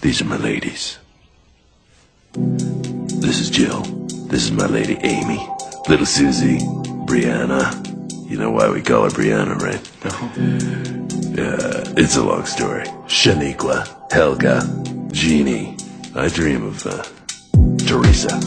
These are my ladies. This is Jill. This is my lady Amy. Little Susie. Brianna. You know why we call her Brianna, right? No. Yeah, it's a long story. Shaniqua. Helga. Jeannie. I dream of, uh, Teresa.